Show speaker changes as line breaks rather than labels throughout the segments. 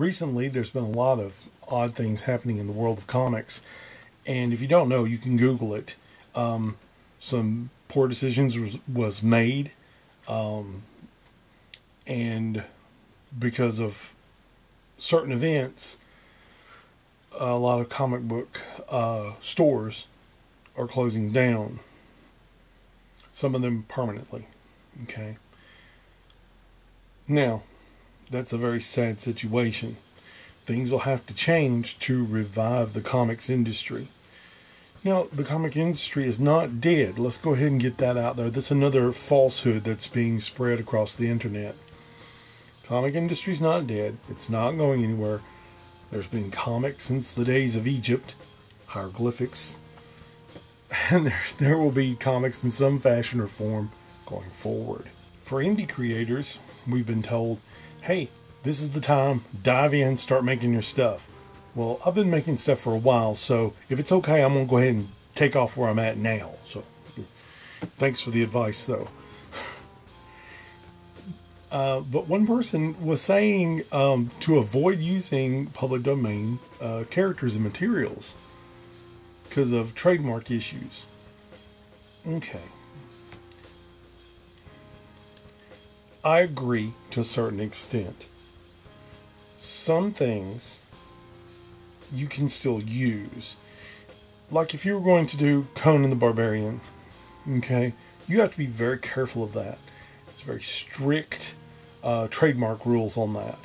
recently there's been a lot of odd things happening in the world of comics, and if you don't know, you can Google it. Um, some poor decisions was, was made, um, and because of certain events, a lot of comic book uh, stores are closing down. Some of them permanently. Okay. Now, that's a very sad situation. Things will have to change to revive the comics industry. Now, the comic industry is not dead. Let's go ahead and get that out there. That's another falsehood that's being spread across the internet. Comic industry's not dead. It's not going anywhere. There's been comics since the days of Egypt, hieroglyphics, and there, there will be comics in some fashion or form going forward. For indie creators, we've been told, hey, this is the time, dive in, start making your stuff. Well, I've been making stuff for a while, so if it's okay, I'm going to go ahead and take off where I'm at now. So, thanks for the advice, though. Uh, but one person was saying um, to avoid using public domain uh, characters and materials because of trademark issues. Okay. I agree to a certain extent. Some things you can still use. Like if you were going to do Conan the Barbarian, okay, you have to be very careful of that. It's very strict uh, trademark rules on that.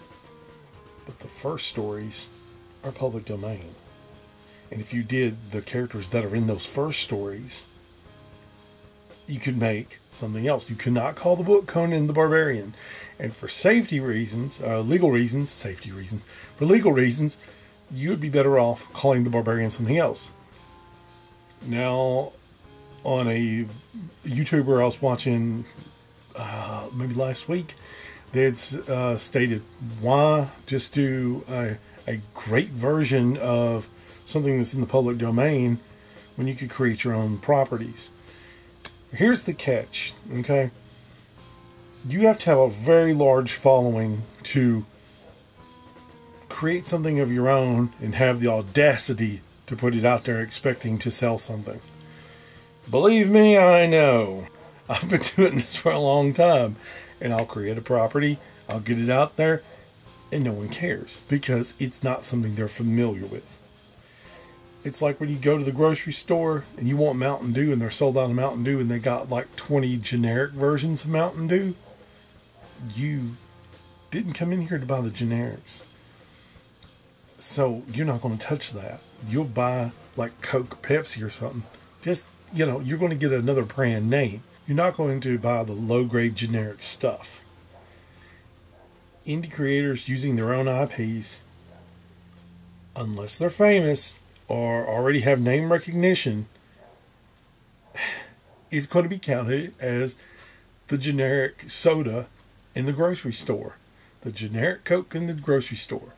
But the first stories are public domain. And if you did the characters that are in those first stories, you could make something else. You could not call the book Conan the Barbarian. And for safety reasons, uh, legal reasons, safety reasons, for legal reasons, you would be better off calling the barbarian something else. Now, on a YouTuber I was watching uh, maybe last week, had uh, stated why just do a, a great version of something that's in the public domain when you could create your own properties. Here's the catch, okay? You have to have a very large following to create something of your own and have the audacity to put it out there expecting to sell something. Believe me, I know. I've been doing this for a long time. And I'll create a property, I'll get it out there, and no one cares because it's not something they're familiar with. It's like when you go to the grocery store and you want Mountain Dew and they're sold out of Mountain Dew and they got like 20 generic versions of Mountain Dew. You didn't come in here to buy the generics. So you're not going to touch that. You'll buy like Coke, Pepsi, or something. Just, you know, you're going to get another brand name. You're not going to buy the low grade generic stuff. Indie creators using their own IPs, unless they're famous or already have name recognition, is going to be counted as the generic soda in the grocery store, the generic Coke in the grocery store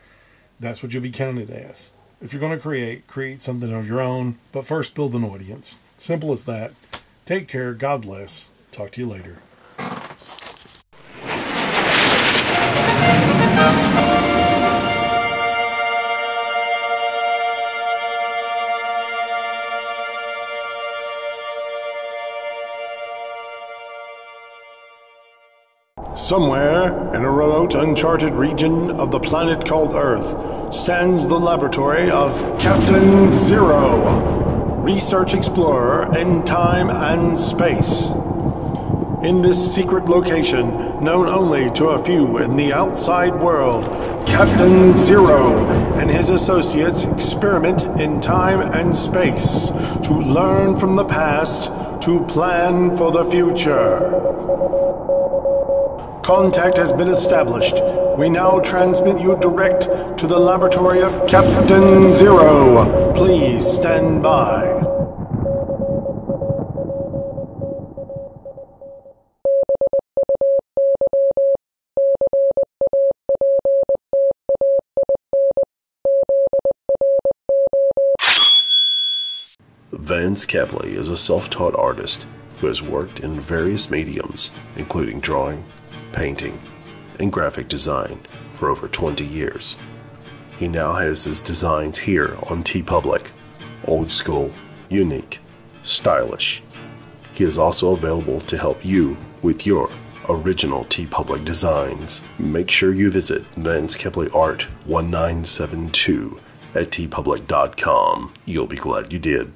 that's what you'll be counted as. If you're going to create, create something of your own, but first build an audience. Simple as that. Take care. God bless. Talk to you later. Somewhere in a remote, uncharted region of the planet called Earth stands the laboratory of Captain Z-Ro, research explorer in time and space. In this secret location, known only to a few in the outside world, Captain Z-Ro and his associates experiment in time and space to learn from the past to plan for the future. Contact has been established. We now transmit you direct to the laboratory of Captain Z-Ro. Please stand by.
Vance Capley is a self taught artist who has worked in various mediums, including drawing, painting, and graphic design for over 20 years.
He now has his designs here on TeePublic. Old school, unique, stylish. He is also available to help you with your original TeePublic designs. Make sure you visit Vance Capley Art 1972 at teepublic.com. You'll be glad you did.